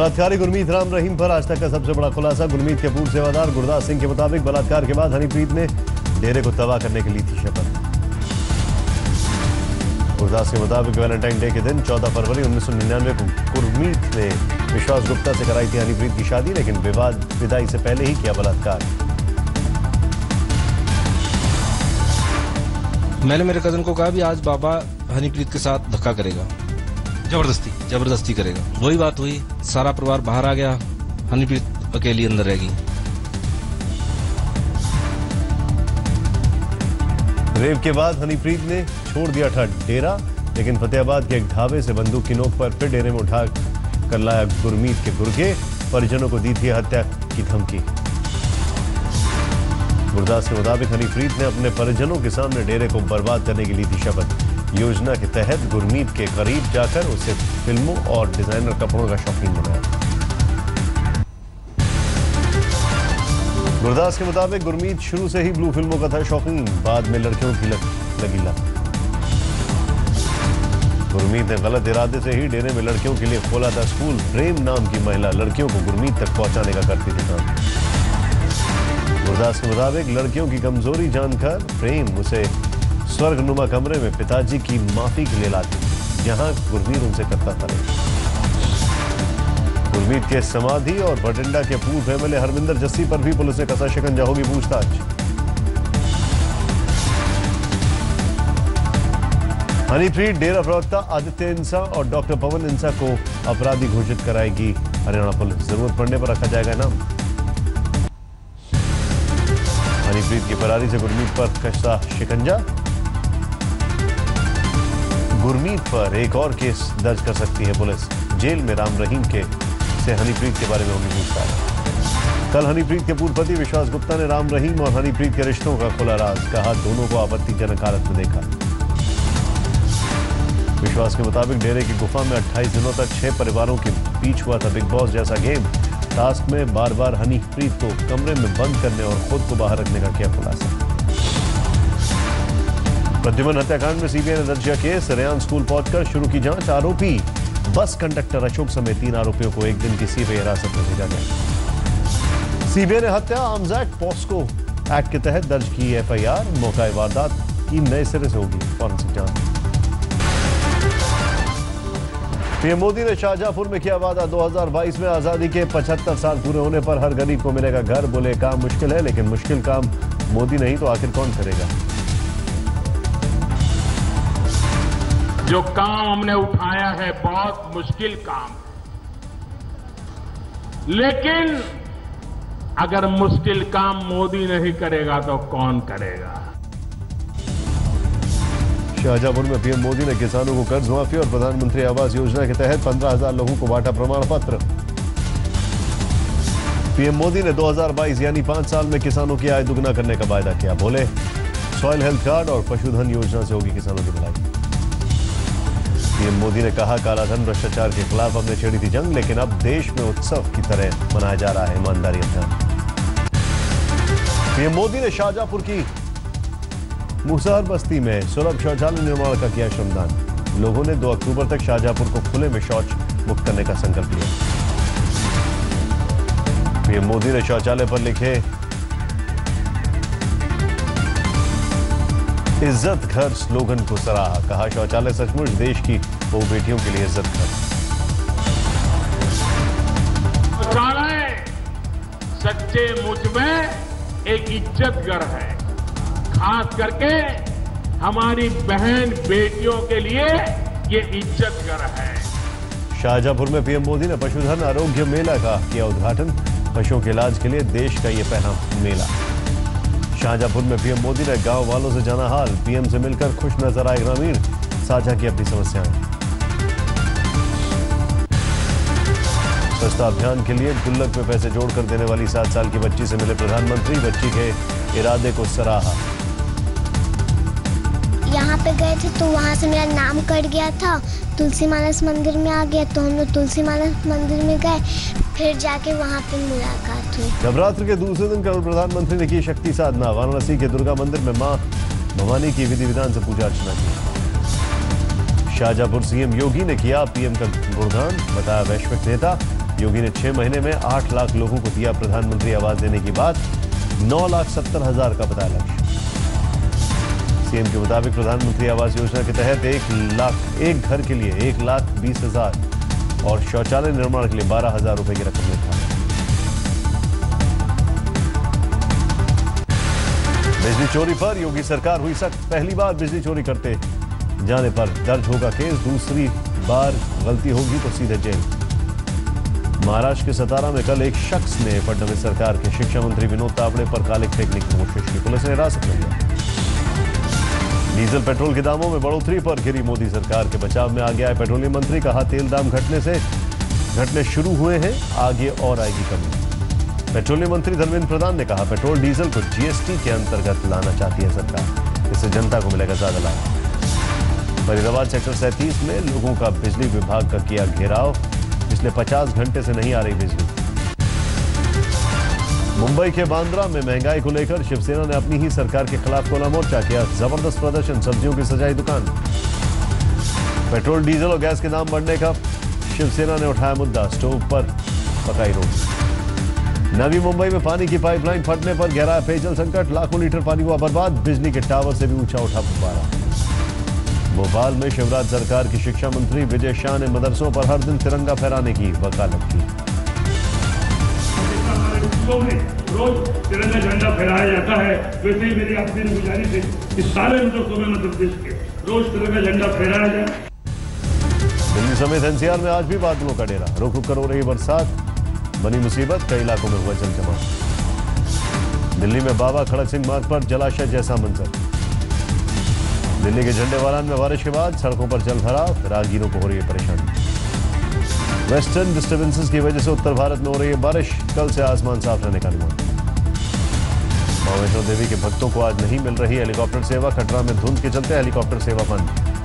बलात्कारी गुरमीत राम रहीम पर आज तक का सबसे बड़ा खुलासा। गुरमीत के पूर्व सेवादार गुरदास सिंह के मुताबिक बलात्कार के बाद हनीप्रीत ने डेरे को तबाह करने की ली थी शपथ। गुरदास के मुताबिक वैलेंटाइन डे के दिन 14 फरवरी 1999 को गुरमीत ने विश्वास गुप्ता से कराई थी हनीप्रीत की शादी, लेकिन विवाद विदाई से पहले ही किया बलात्कार। मैंने मेरे कज़न को कहा भी आज बाबा हनीप्रीत के साथ धक्का करेगा। ज़बरदस्ती ज़बरदस्ती करेगा। वही बात हुई, सारा परिवार बाहर आ गया हनीप्रीत अकेली अंदर रह गई रेप के बाद हनीप्रीत ने छोड़ दिया था डेरा, लेकिन फतेहाबाद के एक ढाबे से बंदूक की नोक पर फिर डेरे में उठा कर लाया गुरमीत के गुर्गे, परिजनों को दी थी हत्या की धमकी। गुरदास के मुताबिक हनीप्रीत ने अपने परिजनों के सामने डेरे को बर्बाद करने की ली थी शपथ। योजना के तहत गुरमीत के करीब जाकर उसे फ़िल्मों और डिज़ाइनर कपड़ों का शौकीन बनाया। गुरदास के मुताबिक गुरमीत शुरू से ही ब्लू फ़िल्मों का था शौकीन बाद में लड़कियों की लग, लगी लत। गुरमीत ने गलत इरादे से ही डेरे में लड़कियों के लिए खोला था स्कूल। प्रेम नाम की महिला लड़कियों को गुरमीत तक पहुँचाने का करती थी काम। गुरदास के मुताबिक लड़कियों की कमज़ोरी जानकर प्रेम उसे स्वर्गनुमा कमरे में पिताजी की माफ़ी के लिए लाती। जहाँ गुरमीत उनसे करता था गुरमीत के समाधि और बठिंडा के पूर्व एमएलए हरविंदर जस्सी पर भी पुलिस ने कसा शिकंजा होगी पूछताछ। हनीप्रीत, डेरा प्रवक्ता आदित्य इंसा और डॉक्टर पवन इंसा को अपराधी घोषित कराएगी हरियाणा पुलिस। ज़रूरत पड़ने पर रखा जाएगा नाम हनीप्रीत की फरारी से गुरमीत पर कसा शिकंजा? गुरमीत पर एक और केस दर्ज कर सकती है पुलिस। जेल में राम रहीम के से हनीप्रीत के बारे में होगी पूछताछ। कल हनीप्रीत के पूर्व पति विश्वास गुप्ता ने राम रहीम और हनीप्रीत के रिश्तों का खुला राज कहा। दोनों को आपत्तिजनक हालत में देखा। विश्वास के मुताबिक डेरे की गुफा में 28 दिनों तक छह परिवारों के बीच हुआ था बिग बॉस जैसा गेम। टास्क में बार बार हनीप्रीत को कमरे में बंद करने और खुद को बाहर रखने का किया खुलासा। प्रद्युमन हत्याकांड में सीबीआई ने दर्ज किया केस। रेयान स्कूल पहुंचकर शुरू की जाँच। आरोपी, बस कंडक्टर अशोक समेत तीन आरोपियों को एक दिन की सीबीआई हिरासत में भेजा गया। सीबीआई ने हत्या आर्म्स एक्ट, पॉस्को एक्ट के तहत दर्ज की एफआईआर। मौका वारदात की नए सिरे से होगी। फॉरेंसिक जाँच? पीएम मोदी ने शाहजहांपुर में किया वादा। 2022 में आज़ादी के 75 साल पूरे होने पर हर गरीब को मिलेगा घर। बोले काम मुश्किल है, लेकिन मुश्किल काम मोदी नहीं तो आखिर कौन करेगा? जो काम हमने उठाया है, बहुत मुश्किल काम। लेकिन अगर मुश्किल काम मोदी नहीं करेगा तो कौन करेगा? शाहजहांपुर में पीएम मोदी ने किसानों को कर्ज माफ़ी और प्रधानमंत्री आवास योजना के तहत पंद्रह हज़ार लोगों को बांटा प्रमाण पत्र पीएम मोदी ने 2022 यानी पाँच साल में किसानों की आय दुगना करने का वायदा किया। बोले, सॉइल हेल्थ कार्ड और पशुधन योजना से होगी किसानों की भलाई। पीएम मोदी ने कहा, कालाधन भ्रष्टाचार के खिलाफ हमने छेड़ी थी जंग, लेकिन अब देश में उत्सव की तरह मनाया जा रहा है ईमानदारी अभियान। पीएम मोदी ने शाहजहापुर की मुसहर बस्ती में सुलभ शौचालय निर्माण का किया श्रमदान। लोगों ने 2 अक्टूबर तक शाहजहापुर को खुले में शौच मुक्त करने का संकल्प लिया। पीएम मोदी ने शौचालय पर लिखे इज़्ज़त घर स्लोगन को सराहा कहा शौचालय सचमुच देश की बहु बेटियों के लिए इज़्ज़त घर। शौचालय सच्चे मुझमें एक इज़्ज़त घर है। खास करके हमारी बहन बेटियों के लिए ये इज़्ज़त घर है। शाहजहांपुर में पीएम मोदी ने पशुधन आरोग्य मेला का किया उद्घाटन। पशुओं के इलाज के लिए देश का ये पहला मेला। शाहजहांपुर में पीएम मोदी ने गाँव वालों से जाना हाल। पीएम से मिलकर खुश नज़र आए ग्रामीण। साझा की अपनी समस्याएँ। स्वच्छता अभियान के लिए गुल्लक में पैसे जोड़कर देने वाली सात साल की बच्ची से मिले प्रधानमंत्री। बच्ची के इरादे को सराहा। यहाँ पे गए थे तो वहाँ से मेरा नाम कट गया था। तुलसी मानस मंदिर में आ गया तो हम लोग तुलसी मानस मंदिर में गए। फिर जाके वहाँ पे मुलाकात हुई। नवरात्र के दूसरे दिन कल प्रधानमंत्री ने की शक्ति साधना। वाराणसी के दुर्गा मंदिर में माँ भवानी की विधि विधान से पूजा अर्चना की। शाहजहांपुर सीएम योगी ने किया पीएम का गुणगान, बताया वैश्विक नेता। योगी ने छह महीने में आठ लाख लोगों को दिया प्रधानमंत्री आवास देने की बात। नौ लाख सत्तर हज़ार का बताया लक्ष्य। सीएम के मुताबिक प्रधानमंत्री आवास योजना के तहत एक लाख, एक घर के लिए एक लाख बीस हज़ार और शौचालय निर्माण के लिए बारह हज़ार रुपए की रकम निर्धारित बिजली चोरी पर योगी सरकार हुई सख्त। पहली बार बिजली चोरी करते जाने पर दर्ज होगा केस, दूसरी बार गलती होगी तो सीधे जेल। महाराष्ट्र के सतारा में कल एक शख्स ने फडणवीस सरकार के शिक्षा मंत्री विनोद तावड़े पर काले फेंकने की कोशिश की। पुलिस ने हिरासत में लिया। डीजल पेट्रोल के दामों में बढ़ोतरी पर घिरी मोदी सरकार के बचाव में आ गया है पेट्रोलियम मंत्री कहा तेल दाम घटने से घटने शुरू हुए हैं, आगे और आएगी कमी। पेट्रोलियम मंत्री धर्मेंद्र प्रधान ने कहा, पेट्रोल डीजल को जीएसटी के अंतर्गत लाना चाहती है सरकार। इससे जनता को मिलेगा ज़्यादा लाभ। फरीदाबाद सेक्टर सैंतीस में लोगों का बिजली विभाग का किया घेराव, पिछले 50 घंटे से नहीं आ रही बिजली। मुंबई के बांद्रा में महँगाई को लेकर शिवसेना ने अपनी ही सरकार के खिलाफ खोला मोर्चा किया। ज़बरदस्त प्रदर्शन, सब्जियों की सजाई दुकान। पेट्रोल, डीजल और गैस के दाम बढ़ने का शिवसेना ने उठाया मुद्दा, स्टोव पर पकाई रोक। नवी मुंबई में पानी की पाइपलाइन फटने पर गहरा पेयजल संकट, लाखों लीटर पानी हुआ बर्बाद, बिजली के टावर से भी ऊँचा उठा फुब्बारा भोपाल में शिवराज सरकार की शिक्षा मंत्री विजय शाह ने मदरसों पर हर दिन तिरंगा फहराने की वकालत की। हमारे में रोज तिरंगा झंडा फहराया जाता है। वैसे ही मेरी आपसे गुजारिश है कि सारे मदरसों में मध्य प्रदेश के रोज तिरंगा झंडा फहराया जाए। दिल्ली समेत एनसीआर में आज भी बादलों का डेरा। रुक रुक कर हो रही बरसात, बनी मुसीबत, कई इलाकों में हुआ जल जमाव दिल्ली में बाबा खड़क सिंह मार्ग पर जलाशय जैसा मंजर। दिल्ली के झंडे वालान में बारिश के बाद सड़कों पर जल भराव, राहगीरों को हो रही है परेशानी। वेस्टर्न डिस्टर्बेंसेस की वजह से उत्तर भारत में हो रही है बारिश। कल से आसमान साफ़ रहने का अनुमान। माँ वैष्णो देवी के भक्तों को आज नहीं मिल रही हेलीकॉप्टर सेवा। खटरा में धुंध के चलते हेलीकॉप्टर सेवा बंद।